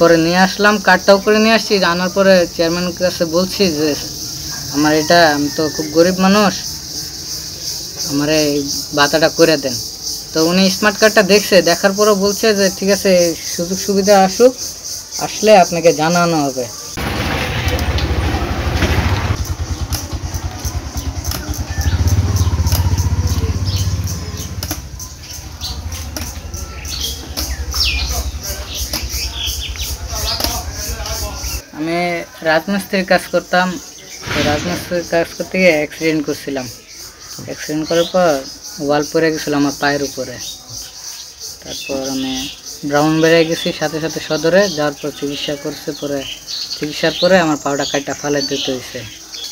পরে নিয়ে আসলাম কার্ডটাও করে নিয়ে আসছি। আনার পরে চেয়ারম্যানের কাছে বলছি যে, আমার এটা, আমি তো খুব গরিব মানুষ। আমার এই ভাতাটা করে দেন। তো উনি স্মার্ট কার্ডটা দেখছে, দেখার পরও বলছে যে, ঠিক আছে সুযোগ সুবিধা আসুক, আসলে আপনাকে জানানো হবে। আমি রাজমিস্ত্রির কাজ করতাম। রাজমিস্ত্রির কাজ করতে গিয়ে অ্যাক্সিডেন্ট করছিলাম। অ্যাক্সিডেন্ট করার পর ওয়াল পড়ে গেছিল আমার পায়ের উপরে। তারপর আমি ব্রাউন বেড়ে গেছি সাথে সাথে সদরে। যাওয়ার পর চিকিৎসা করছে পরে। চিকিৎসার পরে আমার পাউডা কাটটা ফালাই দিতে হয়েছে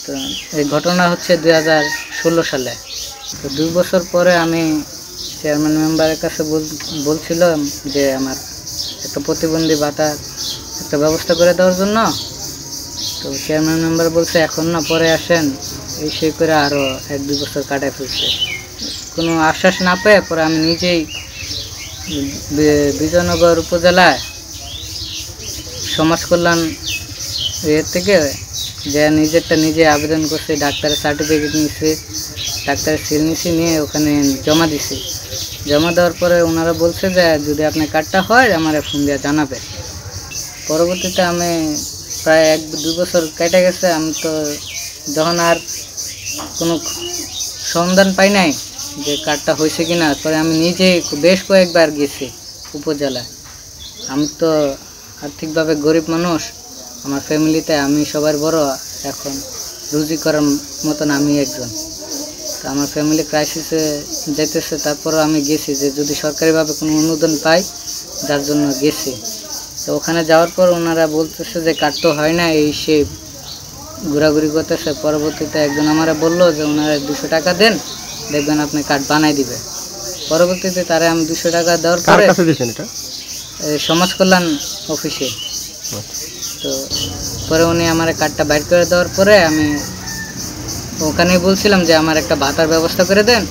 তো এই ঘটনা হচ্ছে দুই হাজার ষোলো সালে। তো দুই বছর পরে আমি চেয়ারম্যান মেম্বারের কাছে বল- বলছিলাম যে আমার একটা প্রতিবন্ধী ভাতা একটা ব্যবস্থা করে দেওয়ার জন্য। তো চেয়ারম্যান মেম্বার বলছে, এখন না, পরে আসেন। এই সেই করে আরও এক দুই বছর কাটায় ফেলছে। কোনো আশ্বাস না পেয়ে পরে আমি নিজেই বিজয়নগর উপজেলায় সমাজ কল্যাণ এর থেকে যে নিজেরটা নিজে আবেদন করছে, ডাক্তারের সার্টিফিকেট নিয়েছে ডাক্তারের সিল নিছি নিয়ে ওখানে জমা দিছি। জমা দেওয়ার পরে ওনারা বলছে যে, যদি আপনার কার্ডটা হয়, আমার ফোন দিয়ে জানাবে পরবর্তীতে আমি প্রায় এক দু বছর কেটে গেছে, আমি তো যখন আর কোনো সন্ধান পাই নাই যে কার্ডটা হয়েছে কি না পরে আমি নিজেই বেশ কয়েকবার গেছি উপজেলায়। আমি তো আর্থিকভাবে গরিব মানুষ, আমার ফ্যামিলিতে আমি সবার বড়, এখন রুজি করার মতন আমি একজন। তো আমার ফ্যামিলি ক্রাইসিসে যেতেছে তারপরও আমি গেছি যে যদি সরকারিভাবে কোনো অনুদান পাই, যার জন্য গেছি। তো ওখানে যাওয়ার পর ওনারা বলতেছে যে কার্ড তো হয় না এই সে ঘোরাঘুরি করতেছে। পরবর্তীতে একজন আমারা বলল যে ওনারা দুশো টাকা দেন দেখবেন আপনি কার্ড বানাই দিবে। পরবর্তীতে তারা আমি দুশো টাকা দেওয়ার পরে সমাজ কল্যাণ অফিসে। তো পরে উনি আমার কার্ডটা বাইর করে দেওয়ার পরে আমি ওখানেই বলছিলাম যে আমার একটা ভাতার ব্যবস্থা করে দেন।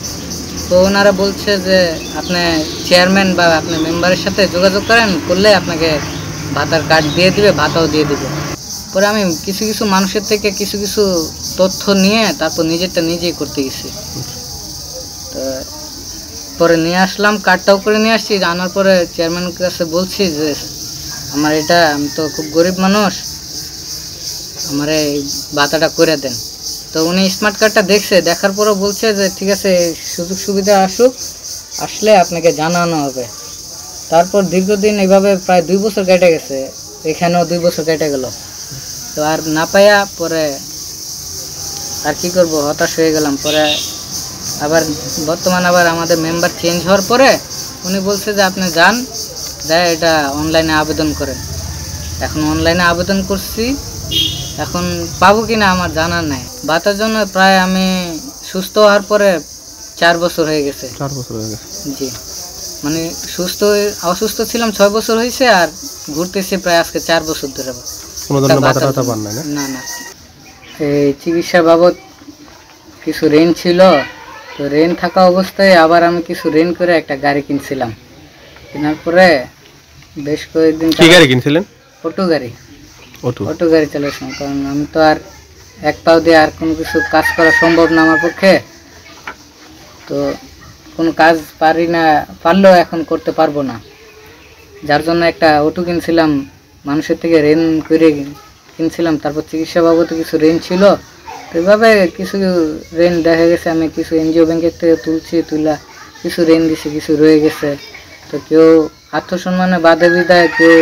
তো ওনারা বলছে যে আপনি চেয়ারম্যান বা আপনি মেম্বারের সাথে যোগাযোগ করেন করলে আপনাকে ভাতার কার্ড দিয়ে দিবে, ভাতাও দিয়ে দিবে। পরে আমি কিছু কিছু মানুষের থেকে কিছু কিছু তথ্য নিয়ে তারপর নিজেরটা নিজেই করতে গেছি। তো পরে নিয়ে আসলাম কার্ডটাও করে নিয়ে আসছি। আনার পরে চেয়ারম্যানের কাছে বলছি যে, আমার এটা, আমি তো খুব গরিব মানুষ, আমার এই ভাতাটা করে দেন। তো উনি স্মার্ট কার্ডটা দেখছে, দেখার পরও বলছে যে, ঠিক আছে সুযোগ সুবিধা আসুক, আসলে আপনাকে জানানো হবে। তারপর দীর্ঘদিন এইভাবে প্রায় দুই বছর কেটে গেছে এখানেও দুই বছর কেটে গেল। তো আর না পাইয়া পরে আর কি করব হতাশ হয়ে গেলাম। পরে আবার বর্তমান আবার আমাদের মেম্বার চেঞ্জ হওয়ার পরে উনি বলছে যে আপনি যান যাই এটা অনলাইনে আবেদন করেন। এখন অনলাইনে আবেদন করছি এখন পাবো কি না আমার জানার নাই। বাতার জন্য প্রায় আমি সুস্থ হওয়ার পরে চার বছর হয়ে গেছে। চার বছর হয়ে গেছে। জি। মানে সুস্থ অসুস্থ ছিলাম ছয় বছর হয়েছে আর ঘুরতেছি প্রায় আজকে চার বছর ধরে কোনো ধরনের। পান না? না না। এই চিকিৎসা বাবদ কিছু ঋণ ছিল। তো ঋণ থাকা অবস্থায় আবার আমি কিছু ঋণ করে একটা গাড়ি কিনছিলাম। কেনার পরে বেশ কয়েকদিন কি গাড়ি কিনছিলেন? অটো গাড়ি। অটো? অটো গাড়ি চালাইছিলাম কারণ আমি তো আর এক পাও দিয়ে আর কোনো কিছু কাজ করা সম্ভব না আমার পক্ষে। তো কোনো কাজ পারি না, পারলেও এখন করতে পারব না। যার জন্য একটা অটো কিনছিলাম, মানুষের থেকে ঋণ করে কিনছিলাম, তারপর চিকিৎসা বাবদে কিছু ঋণ ছিল। তো এভাবে কিছু ঋণ দেখা গেছে, আমি কিছু এনজিও ব্যাংকের থেকে তুলছি, তুলা কিছু ঋণ দিছি, কিছু রয়ে গেছে। তো কেউ আত্মসম্মানে বাধে বিদায় কেউ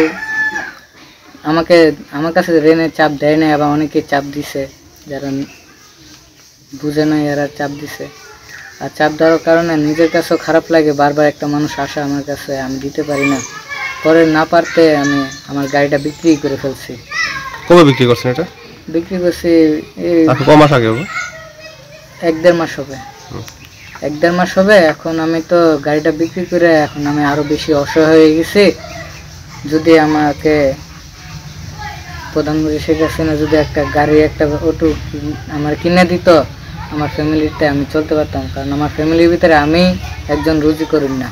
আমাকে, আমার কাছে ঋণের চাপ দেয় না আবার অনেকে চাপ দিছে, যারা বুঝে না এরা চাপ দিছে। আর চাপ দেওয়ার কারণে নিজের কাছেও খারাপ লাগে বারবার একটা মানুষ আসে আমার কাছে আমি দিতে পারি না। পরে না পারতে আমি আমার গাড়িটা বিক্রি করে ফেলছি। কবে বিক্রি করছেন এটা? বিক্রি করছি ক মাস আগে হবে? এক দেড় মাস হবে। এক দেড় মাস হবে এখন আমি তো গাড়িটা বিক্রি করে এখন আমি আরও বেশি অসহায় হয়ে গেছি। যদি আমাকে প্রধানমন্ত্রী শেখ হাসিনা যদি একটা গাড়ি একটা অটো আমার কিনে দিত আমার ফ্যামিলিতে আমি চলতে পারতাম। কারণ আমার ফ্যামিলির ভিতরে আমি একজন রুজি করুন না।